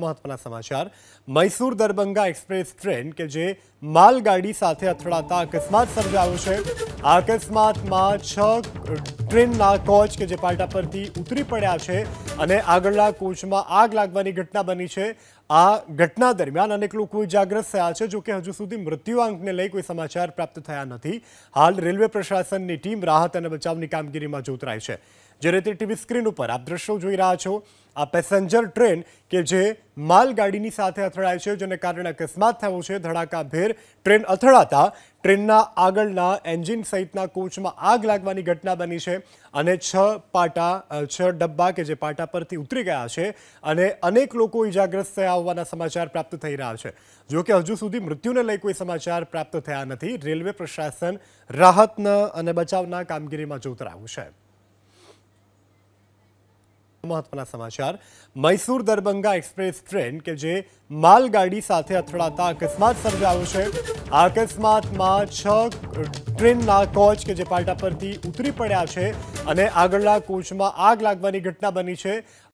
મહત્વના સમાચાર Mysore Darbhanga express train કે જે માલગાડી સાથે અથડાતા અકસ્માત સર્જાયો છે આ અકસ્માતમાં છ ટ્રેનના કોચ કે જે પાટા પરથી ઉતરી પડ્યા છે અને આગળના કોચમાં આગ લાગવાની ઘટના બની છે આ ઘટના દરમિયાન અનેક લોકો ઇજાગ્રસ્ત થયા છે જોકે હજુ સુધી મૃત્યુઆંકને લઈ કોઈ સમાચાર પ્રાપ્ત થયા નથી હાલ રેલવે પ્રશાસનની ટીમ રાહત અને બચાવની કામગીરીમાં જોતરાઈ છે જે રીતે ટીવી સ્ક્રીન ઉપર આપ દ્રશ્યો જોઈ રહ્યા છો આ પેસેન્જર ટ્રેન કે જે માલગાડીની સાથે અથડાય છે જેને કારણે અકસ્માત થયો છે ધડાકાભેર ટ્રેન અથડાતા ટ્રેનના આગળના એન્જિન સહિતના કોચમાં આગ લાગવાની ઘટના બની છે અને છ પાટા અ, છ ડબ્બા કે જે પાટા પરથી ઉતરી ગયા છે અને અનેક લોકો ઇજાગ્રસ્ત થયા હોવાના સમાચાર પ્રાપ્ત થઈ રહ્યા છે. જો કે હજુ સુધી મૃત્યુને લઈ કોઈ સમાચાર પ્રાપ્ત થયા નથી. રેલવે પ્રશાસન રાહતના અને બચાવના કામગીરીમાં જોતરાયું છે. મહત્વના સમાચાર. મૈસૂર દરભંગા એક્સપ્રેસ ટ્રેન કે જે માલગાડી સાથે અથડાતા અકસ્માત સર્જાયો છે. આ અકસ્માતમાં છ ટ્રેનના કોચ કે જે પાટા પરથી ઉતરી પડ્યા છે અને આગળના કોચમાં આગ લાગવાની ઘટના બની છે.